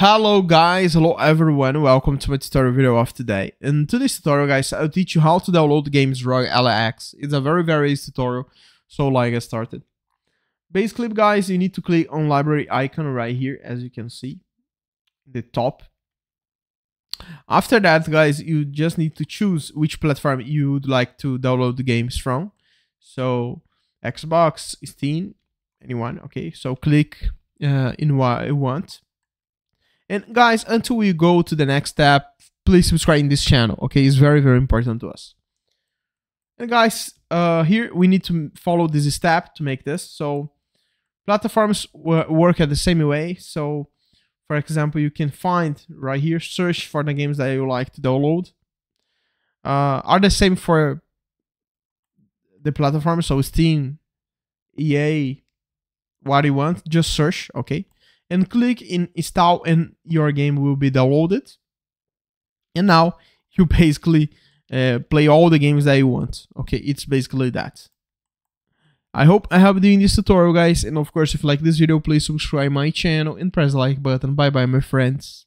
Hello guys, hello everyone, welcome to my tutorial video of today. In today's tutorial guys, I'll teach you how to download games ROG Ally X. It's a very very easy tutorial, so like get started. Basically guys, you need to click on library icon right here as you can see, the top. After that guys, you just need to choose which platform you would like to download the games from. So Xbox, Steam, anyone, okay, so click uh, in what you want and guys, until we go to the next step, please subscribe in this channel. Okay, it's very very important to us. And guys, uh, here we need to follow this step to make this. So platforms work at the same way. So for example, you can find right here, search for the games that you like to download. Uh, are the same for the platform. So Steam, EA, what you want, just search. Okay and click in install and your game will be downloaded. And now you basically uh, play all the games that you want. Okay, it's basically that. I hope I helped you in this tutorial guys and of course if you like this video please subscribe my channel and press the like button. Bye bye my friends.